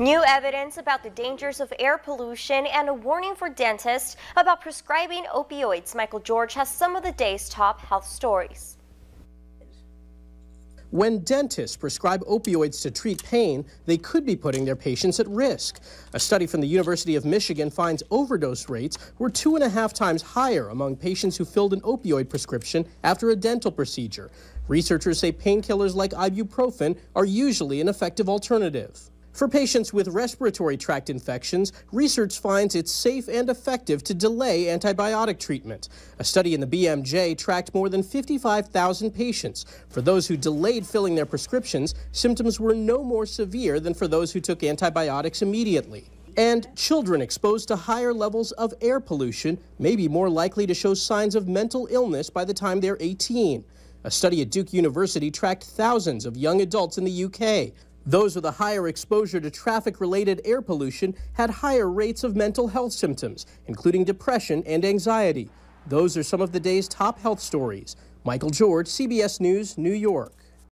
New evidence about the dangers of air pollution and a warning for dentists about prescribing opioids. Michael George has some of the day's top health stories. When dentists prescribe opioids to treat pain, they could be putting their patients at risk. A study from the University of Michigan finds overdose rates were two and a half times higher among patients who filled an opioid prescription after a dental procedure. Researchers say painkillers like ibuprofen are usually an effective alternative. For patients with respiratory tract infections, research finds it's safe and effective to delay antibiotic treatment. A study in the BMJ tracked more than 55,000 patients. For those who delayed filling their prescriptions, symptoms were no more severe than for those who took antibiotics immediately. And children exposed to higher levels of air pollution may be more likely to show signs of mental illness by the time they're 18. A study at Duke University tracked thousands of young adults in the UK. Those with a higher exposure to traffic related air pollution had higher rates of mental health symptoms, including depression and anxiety. Those are some of the day's top health stories. Michael George, CBS News, New York.